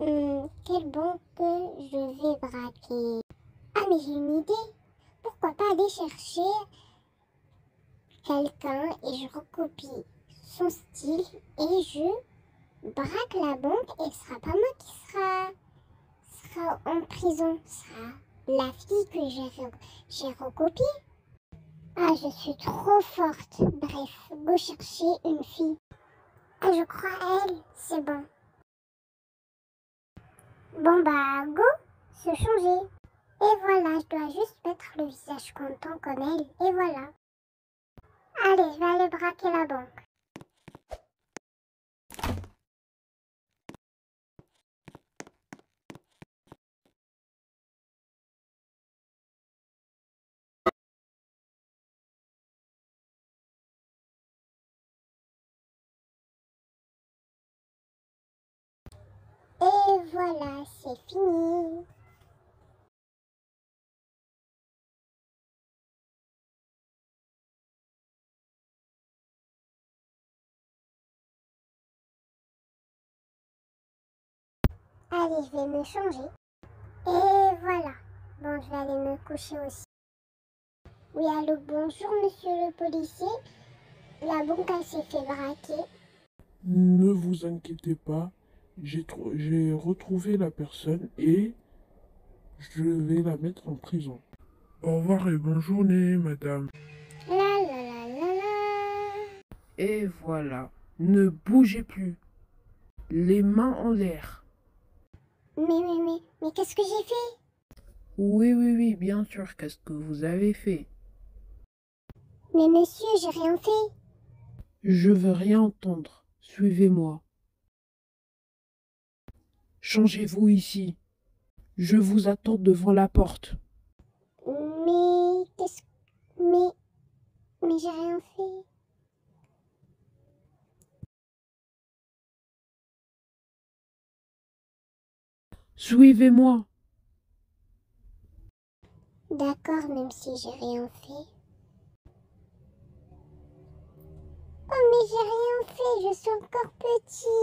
Hmm, quelle banque je vais braquer Ah, mais j'ai une idée. Pourquoi pas aller chercher quelqu'un et je recopie son style et je braque la banque et ce sera pas moi qui sera, sera en prison. Ce sera la fille que j'ai recopiée. Ah, je suis trop forte. Bref, go chercher une fille. Ah, je crois à elle. C'est bon. Bon bah go, se changer. Et voilà, je dois juste mettre le visage content comme elle. Et voilà. Allez, je vais aller braquer la banque. Et voilà, c'est fini. Allez, je vais me changer. Et voilà. Bon, je vais aller me coucher aussi. Oui, allô, bonjour, monsieur le policier. La banque, s'est fait braquer. Ne vous inquiétez pas, j'ai retrouvé la personne et je vais la mettre en prison. Au revoir et bonne journée, madame. La la la la la. Et voilà, ne bougez plus. Les mains en l'air. Mais, mais, mais, mais qu'est-ce que j'ai fait? Oui, oui, oui, bien sûr, qu'est-ce que vous avez fait? Mais monsieur, j'ai rien fait. Je veux rien entendre. Suivez-moi. Changez-vous ici. Je vous attends devant la porte. Mais qu'est-ce Mais mais j'ai rien fait. Suivez-moi. D'accord, même si j'ai rien fait. Oh mais j'ai rien fait, je suis encore petite.